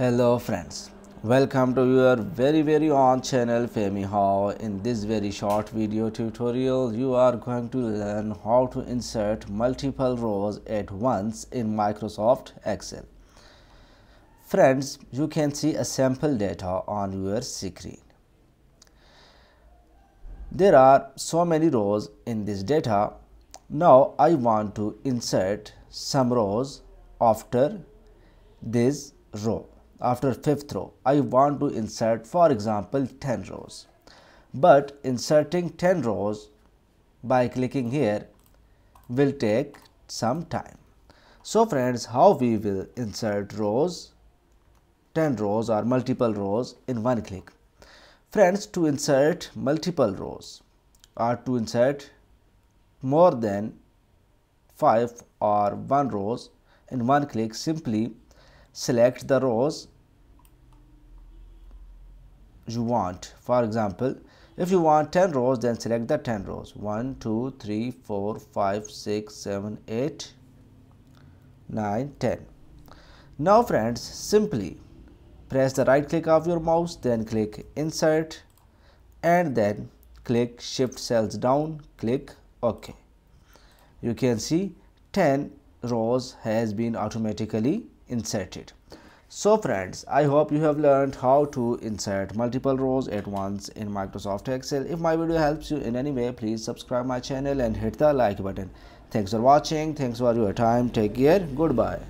Hello friends, welcome to your very very own channel FamiHow. In this very short video tutorial, you are going to learn how to insert multiple rows at once in Microsoft Excel. Friends, you can see a sample data on your screen. There are so many rows in this data. Now I want to insert some rows after this row after fifth row. I want to insert for example 10 rows. But inserting 10 rows by clicking here will take some time. So friends how we will insert rows? 10 rows or multiple rows in one click. Friends to insert multiple rows or to insert more than 5 or 1 rows in one click simply select the rows you want. For example, if you want 10 rows, then select the 10 rows 1, 2, 3, 4, 5, 6, 7, 8, 9, 10. Now, friends, simply press the right click of your mouse, then click Insert and then click Shift Cells down, click OK. You can see 10 rows has been automatically inserted. So friends, I hope you have learned how to insert multiple rows at once in Microsoft Excel. If my video helps you in any way, please subscribe my channel and hit the like button. Thanks for watching. Thanks for your time. Take care. Goodbye.